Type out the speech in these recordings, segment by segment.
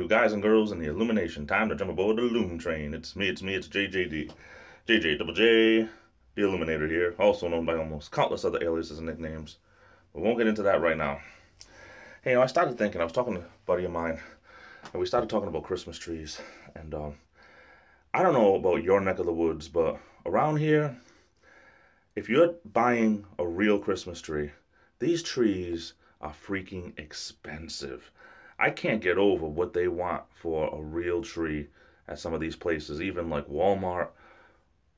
you guys and girls in the illumination. Time to jump aboard the Loom Train. It's me, it's me, it's JJD. JJ Double J, the Illuminator here, also known by almost countless other aliases and nicknames. We won't get into that right now. Hey, you know, I started thinking, I was talking to a buddy of mine, and we started talking about Christmas trees. And um, I don't know about your neck of the woods, but around here, if you're buying a real Christmas tree, these trees are freaking expensive. I can't get over what they want for a real tree at some of these places, even like Walmart,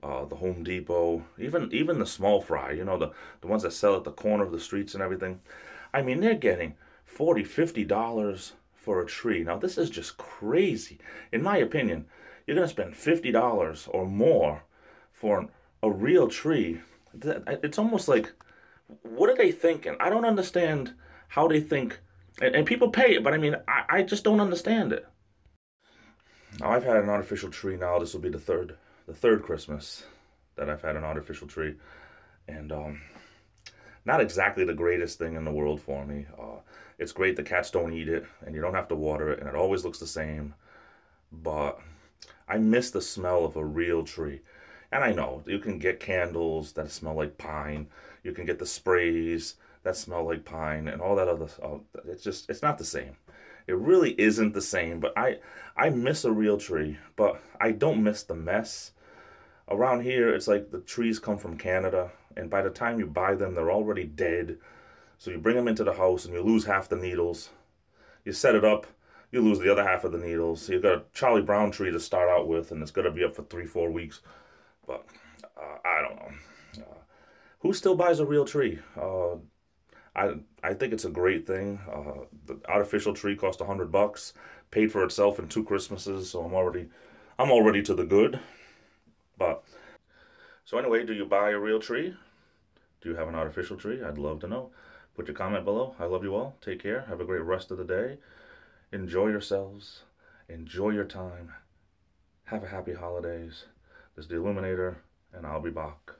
uh, the Home Depot, even even the small fry, you know, the, the ones that sell at the corner of the streets and everything. I mean, they're getting 40 50 dollars for a tree. Now, this is just crazy. In my opinion, you're going to spend $50 or more for a real tree. It's almost like, what are they thinking? I don't understand how they think and, and people pay it, but I mean, I, I just don't understand it. I've had an artificial tree now. This will be the third, the third Christmas that I've had an artificial tree, and um, not exactly the greatest thing in the world for me. Uh, it's great the cats don't eat it, and you don't have to water it, and it always looks the same. But I miss the smell of a real tree. And I know you can get candles that smell like pine. You can get the sprays that smell like pine and all that other oh, it's just it's not the same. It really isn't the same but i i miss a real tree but i don't miss the mess. Around here it's like the trees come from canada and by the time you buy them they're already dead. So you bring them into the house and you lose half the needles. You set it up you lose the other half of the needles. So you've got a charlie brown tree to start out with and it's going to be up for three four weeks. But uh, i don't know. Uh, who still buys a real tree? Uh, I I think it's a great thing. Uh, the artificial tree cost a hundred bucks, paid for itself in two Christmases, so I'm already I'm already to the good. But so anyway, do you buy a real tree? Do you have an artificial tree? I'd love to know. Put your comment below. I love you all. Take care. Have a great rest of the day. Enjoy yourselves. Enjoy your time. Have a happy holidays. This is the Illuminator, and I'll be back.